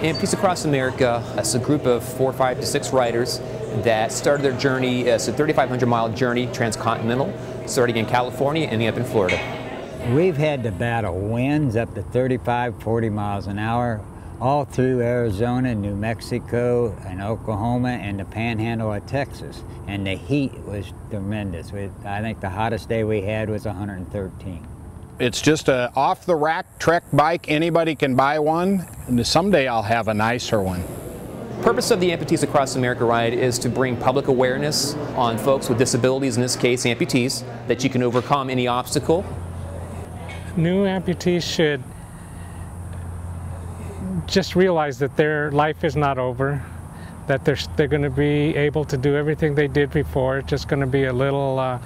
Amputees Across America is a group of four, five to six riders that started their journey, uh, it's a 3,500 mile journey, transcontinental, starting in California, ending up in Florida. We've had to battle winds up to 35, 40 miles an hour all through Arizona, New Mexico, and Oklahoma, and the panhandle of Texas. And the heat was tremendous. I think the hottest day we had was 113. It's just a off-the-rack trek bike. Anybody can buy one. And someday I'll have a nicer one. purpose of the Amputees Across America ride is to bring public awareness on folks with disabilities, in this case amputees, that you can overcome any obstacle. New amputees should just realize that their life is not over, that they're, they're going to be able to do everything they did before, it's just going to be a little, uh,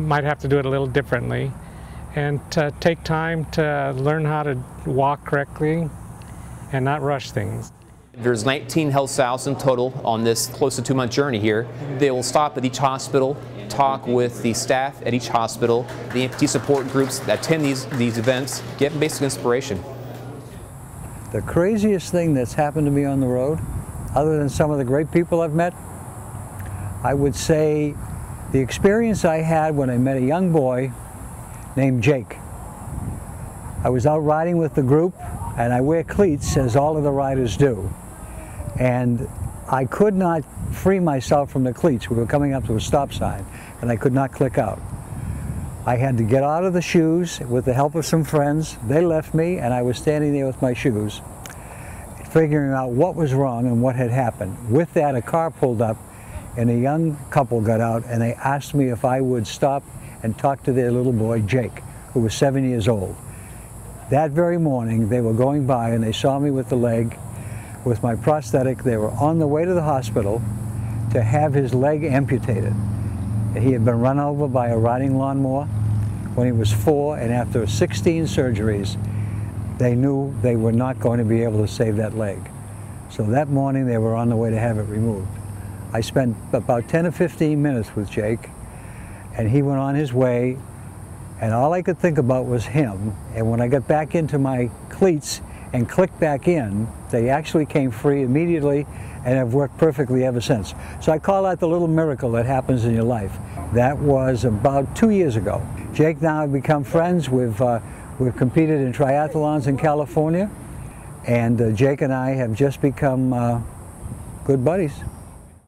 might have to do it a little differently and to take time to learn how to walk correctly and not rush things. There's 19 HealthSouths in total on this close to two month journey here. They will stop at each hospital, talk with the staff at each hospital, the amputee support groups that attend these, these events, get basic inspiration. The craziest thing that's happened to me on the road, other than some of the great people I've met, I would say the experience I had when I met a young boy named Jake. I was out riding with the group and I wear cleats as all of the riders do. And I could not free myself from the cleats. We were coming up to a stop sign and I could not click out. I had to get out of the shoes with the help of some friends. They left me and I was standing there with my shoes figuring out what was wrong and what had happened. With that, a car pulled up and a young couple got out and they asked me if I would stop and talked to their little boy, Jake, who was seven years old. That very morning, they were going by and they saw me with the leg, with my prosthetic. They were on the way to the hospital to have his leg amputated. He had been run over by a riding lawnmower when he was four, and after 16 surgeries, they knew they were not going to be able to save that leg. So that morning, they were on the way to have it removed. I spent about 10 or 15 minutes with Jake, and he went on his way and all I could think about was him and when I got back into my cleats and clicked back in they actually came free immediately and have worked perfectly ever since. So I call that the little miracle that happens in your life. That was about two years ago. Jake now have become friends. We've, uh, we've competed in triathlons in California and uh, Jake and I have just become uh, good buddies.